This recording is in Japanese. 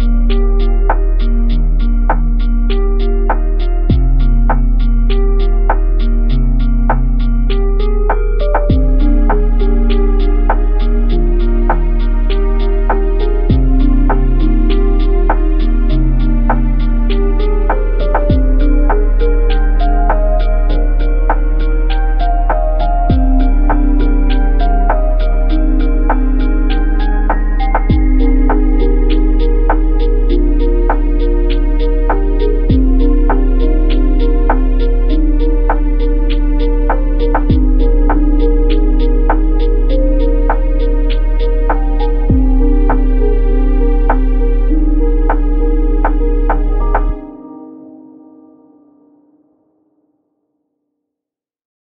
うん。